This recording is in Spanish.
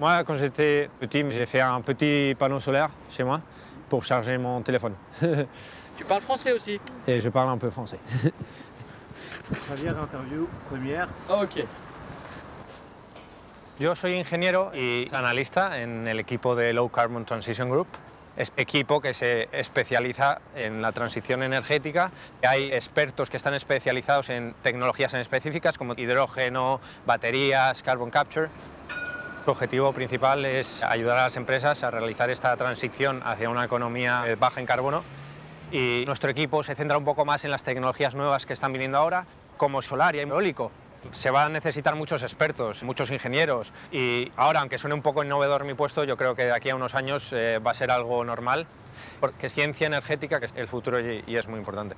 Moi, quand j'étais petit, j'ai fait un petit panneau solaire chez moi pour charger mon téléphone. Tu parles français aussi Et je parle un peu français. Première interview, première. Ok. Yo soy ingeniero y analista en el equipo de Low Carbon Transition Group. Es equipo que se especializa en la transición energética. Hay expertos que están especializados en tecnologías en específicas como hidrógeno, baterías, carbon capture. Su objetivo principal es ayudar a las empresas a realizar esta transición hacia una economía eh, baja en carbono y nuestro equipo se centra un poco más en las tecnologías nuevas que están viniendo ahora, como solar y eólico. Se van a necesitar muchos expertos, muchos ingenieros y ahora, aunque suene un poco innovador mi puesto, yo creo que de aquí a unos años eh, va a ser algo normal, porque ciencia energética que es el futuro y es muy importante.